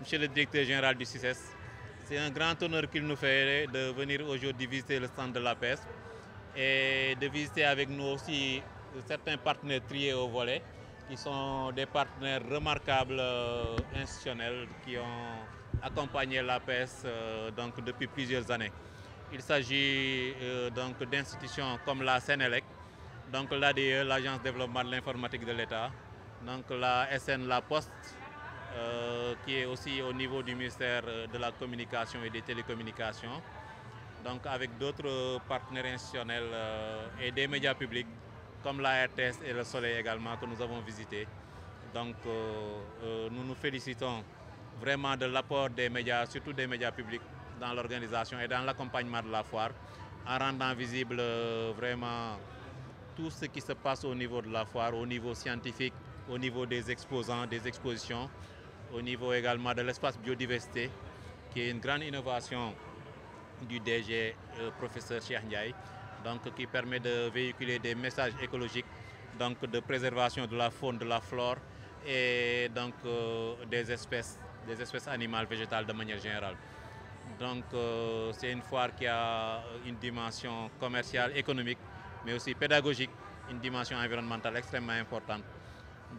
Monsieur le directeur général du CICES. C'est un grand honneur qu'il nous fait de venir aujourd'hui visiter le stand de la PES et de visiter avec nous aussi certains partenaires triés au volet qui sont des partenaires remarquables institutionnels qui ont accompagné la PES donc, depuis plusieurs années. Il s'agit donc d'institutions comme la Sénélec, donc l'ADE, l'Agence de développement de l'informatique de l'État, donc la SN, la Poste, euh, qui est aussi au niveau du ministère de la Communication et des Télécommunications, donc avec d'autres partenaires institutionnels euh, et des médias publics comme la RTS et le Soleil également que nous avons visités. Donc euh, nous nous félicitons vraiment de l'apport des médias, surtout des médias publics, dans l'organisation et dans l'accompagnement de la foire, en rendant visible vraiment tout ce qui se passe au niveau de la foire, au niveau scientifique, au niveau des exposants, des expositions, au niveau également de l'espace biodiversité, qui est une grande innovation du DG euh, professeur Cheikh donc qui permet de véhiculer des messages écologiques, donc de préservation de la faune, de la flore et donc euh, des espèces, des espèces animales, végétales de manière générale. Donc euh, c'est une foire qui a une dimension commerciale, économique, mais aussi pédagogique, une dimension environnementale extrêmement importante.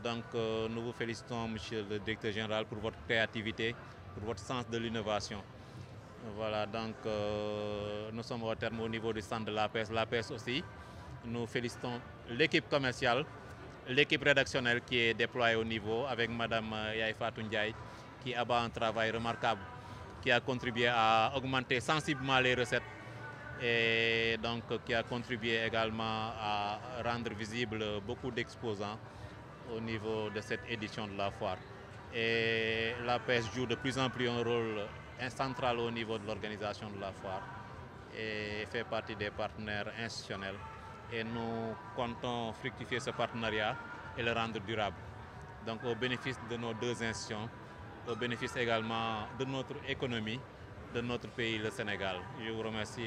Donc euh, nous vous félicitons, Monsieur le Directeur Général, pour votre créativité, pour votre sens de l'innovation. Voilà, donc euh, nous sommes au terme au niveau du centre de l'APS, l'APS aussi. Nous félicitons l'équipe commerciale, l'équipe rédactionnelle qui est déployée au niveau avec Madame Yaïfa Ndiaye qui abat un travail remarquable, qui a contribué à augmenter sensiblement les recettes et donc qui a contribué également à rendre visible beaucoup d'exposants au niveau de cette édition de la foire. Et l'APS joue de plus en plus un rôle central au niveau de l'organisation de la foire et fait partie des partenaires institutionnels. Et nous comptons fructifier ce partenariat et le rendre durable. Donc au bénéfice de nos deux institutions, au bénéfice également de notre économie, de notre pays, le Sénégal. Je vous remercie.